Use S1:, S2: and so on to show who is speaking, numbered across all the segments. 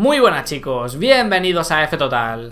S1: Muy buenas chicos, bienvenidos a F Total.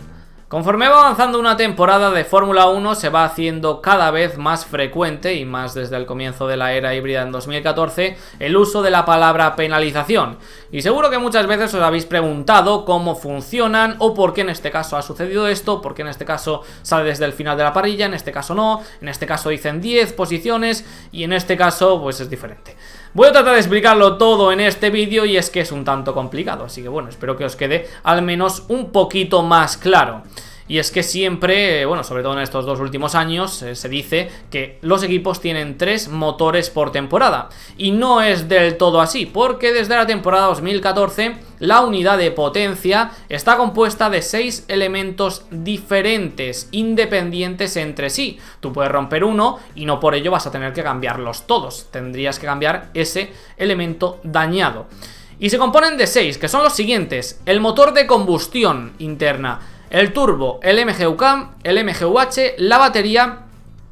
S1: Conforme va avanzando una temporada de Fórmula 1 se va haciendo cada vez más frecuente y más desde el comienzo de la era híbrida en 2014 el uso de la palabra penalización. Y seguro que muchas veces os habéis preguntado cómo funcionan o por qué en este caso ha sucedido esto, por qué en este caso sale desde el final de la parrilla, en este caso no, en este caso dicen 10 posiciones y en este caso pues es diferente. Voy a tratar de explicarlo todo en este vídeo y es que es un tanto complicado, así que bueno, espero que os quede al menos un poquito más claro. Y es que siempre, bueno, sobre todo en estos dos últimos años, eh, se dice que los equipos tienen tres motores por temporada. Y no es del todo así, porque desde la temporada 2014 la unidad de potencia está compuesta de seis elementos diferentes, independientes entre sí. Tú puedes romper uno y no por ello vas a tener que cambiarlos todos. Tendrías que cambiar ese elemento dañado. Y se componen de seis, que son los siguientes. El motor de combustión interna el turbo, el MGUK, el MGUH, la batería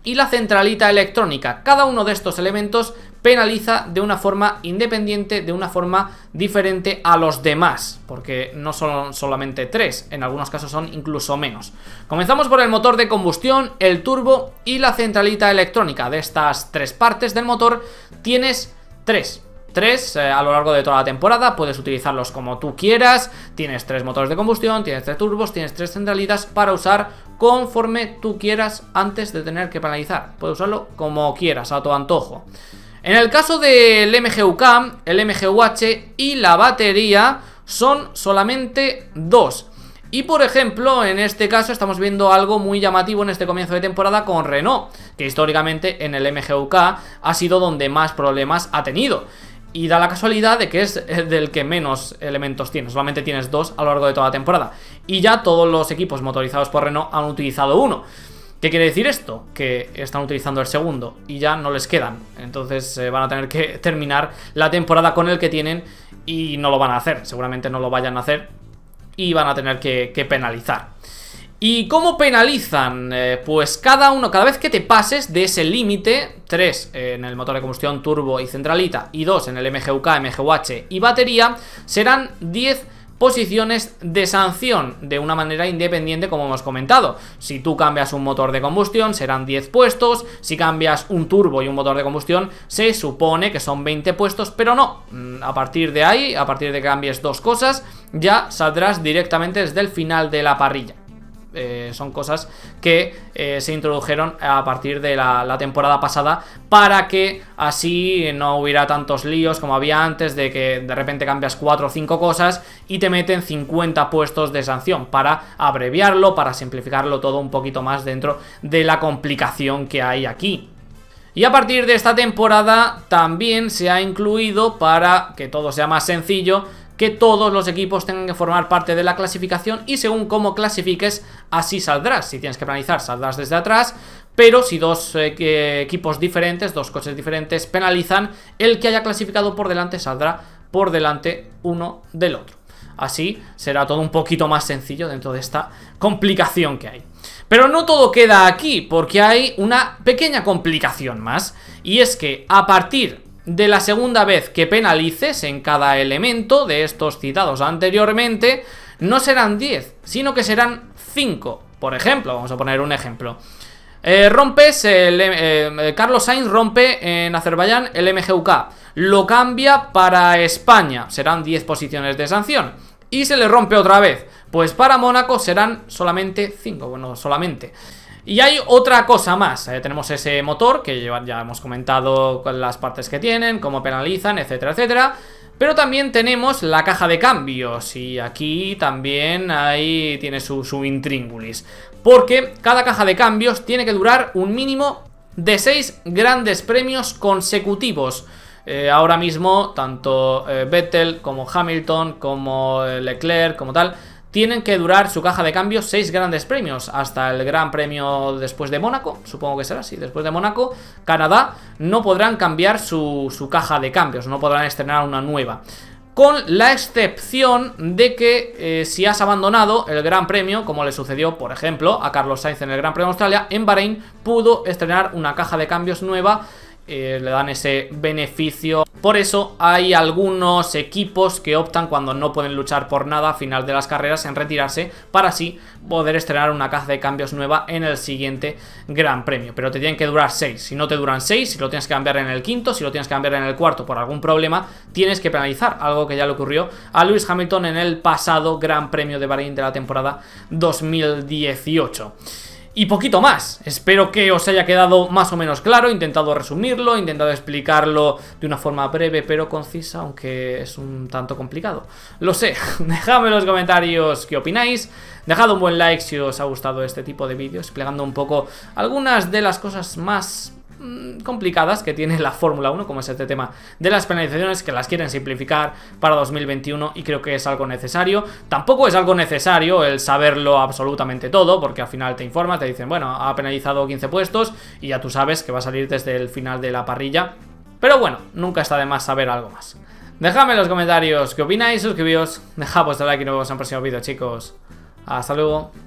S1: y la centralita electrónica. Cada uno de estos elementos penaliza de una forma independiente, de una forma diferente a los demás, porque no son solamente tres, en algunos casos son incluso menos. Comenzamos por el motor de combustión, el turbo y la centralita electrónica. De estas tres partes del motor tienes tres tres eh, a lo largo de toda la temporada, puedes utilizarlos como tú quieras, tienes tres motores de combustión, tienes tres turbos, tienes tres centralitas para usar conforme tú quieras antes de tener que penalizar, puedes usarlo como quieras, a tu antojo. En el caso del MGUK, el MGUH y la batería son solamente dos. Y por ejemplo, en este caso estamos viendo algo muy llamativo en este comienzo de temporada con Renault, que históricamente en el MGUK ha sido donde más problemas ha tenido. Y da la casualidad de que es del que menos elementos tiene Solamente tienes dos a lo largo de toda la temporada Y ya todos los equipos motorizados por Renault han utilizado uno ¿Qué quiere decir esto? Que están utilizando el segundo y ya no les quedan. Entonces eh, van a tener que terminar la temporada con el que tienen y no lo van a hacer. Seguramente no lo vayan a hacer y van a tener que penalizar. ¿Y cómo penalizan? Eh, pues cada uno, cada vez que te pases de ese límite, 3 en el motor de combustión turbo y centralita y 2 en el MGUK, MGUH y batería, serán 10 posiciones de sanción de una manera independiente como hemos comentado. Si tú cambias un motor de combustión serán 10 puestos, si cambias un turbo y un motor de combustión se supone que son 20 puestos, pero no, mm, a partir de ahí, a partir de que cambies dos cosas, ya saldrás directamente desde el final de la parrilla. Eh, son cosas que eh, se introdujeron a partir de la, temporada pasada para que así no hubiera tantos líos como había antes de que de repente cambias 4 o 5 cosas y te meten 50 puestos de sanción para abreviarlo, para simplificarlo todo un poquito más dentro de la complicación que hay aquí. Y a partir de esta temporada también se ha incluido para que todo sea más sencillo que todos los equipos tengan que formar parte de la clasificación y según cómo clasifiques, así saldrás. Si tienes que penalizar, saldrás desde atrás, pero si dos eh, equipos diferentes, dos coches diferentes penalizan, el que haya clasificado por delante saldrá por delante uno del otro. Así será todo un poquito más sencillo dentro de esta complicación que hay. Pero no todo queda aquí, porque hay una pequeña complicación más, y es que a partir de la segunda vez que penalices en cada elemento de estos citados anteriormente, no serán 10, sino que serán 5. Por ejemplo, vamos a poner un ejemplo. Eh, rompes, el, eh, eh, Carlos Sainz rompe en Azerbaiyán el MGUK, lo cambia para España, serán 10 posiciones de sanción. Y se le rompe otra vez, pues para Mónaco serán solamente 5, bueno, solamente. Y hay otra cosa más, eh, tenemos ese motor que ya hemos comentado las partes que tienen, cómo penalizan, etcétera, etcétera. Pero también tenemos la caja de cambios y aquí también ahí tiene su, su intríngulis. Porque cada caja de cambios tiene que durar un mínimo de 6 grandes premios consecutivos. Eh, ahora mismo tanto eh, Vettel como Hamilton como Leclerc como tal tienen que durar su caja de cambios seis grandes premios. Hasta el gran premio después de Mónaco, supongo que será así, después de Mónaco, Canadá, no podrán cambiar su, caja de cambios, no podrán estrenar una nueva. Con la excepción de que eh, si has abandonado el Gran Premio, como le sucedió, por ejemplo, a Carlos Sainz en el Gran Premio de Australia, en Bahrein pudo estrenar una caja de cambios nueva eh, le dan ese beneficio. Por eso hay algunos equipos que optan cuando no pueden luchar por nada a final de las carreras en retirarse para así poder estrenar una caja de cambios nueva en el siguiente Gran Premio. Pero te tienen que durar 6. Si no te duran 6, si lo tienes que cambiar en el quinto, si lo tienes que cambiar en el cuarto por algún problema, tienes que penalizar. Algo que ya le ocurrió a Lewis Hamilton en el pasado Gran Premio de Bahrein de la temporada 2018 y poquito más. Espero que os haya quedado más o menos claro, he intentado resumirlo, he intentado explicarlo de una forma breve pero concisa, aunque es un tanto complicado. Lo sé, dejadme en los comentarios qué opináis, dejad un buen like si os ha gustado este tipo de vídeos, explicando un poco algunas de las cosas más Mm, complicadas que tiene la Fórmula 1, como es este tema de las penalizaciones, que las quieren simplificar para 2021 y creo que es algo necesario. Tampoco es algo necesario el saberlo absolutamente todo, porque al final te informas, te dicen, bueno, ha penalizado 15 puestos y ya tú sabes que va a salir desde el final de la parrilla. Pero bueno, nunca está de más saber algo más. Dejadme en los comentarios qué opináis, suscribíos, dejad vuestro like y nos vemos en el próximo vídeo, chicos. Hasta luego.